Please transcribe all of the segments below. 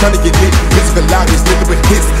trying to get hit, Physical loudness, nigga with hits.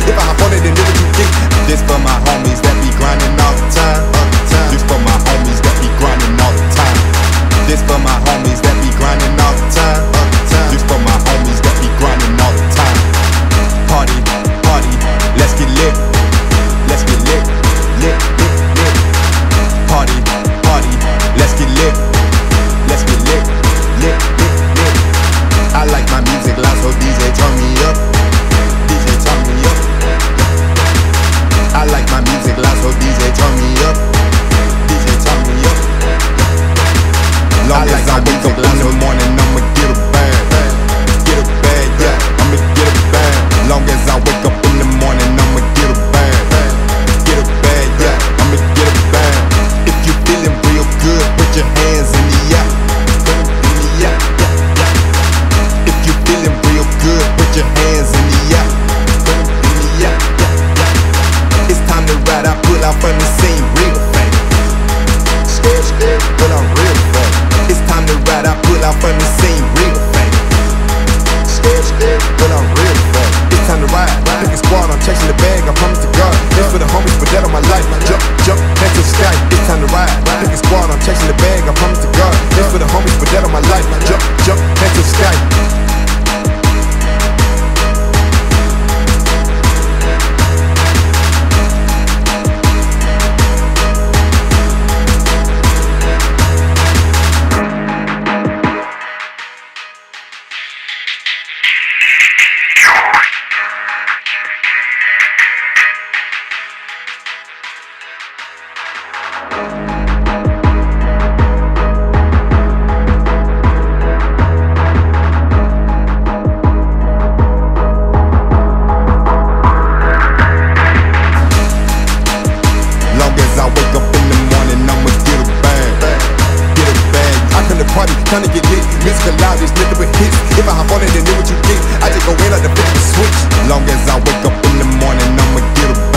trying to get lit. Music loud, it's with hits. If I hop on it, then do what you get. I just go in like the bitch switch. Long as I wake up in the morning, I'ma get a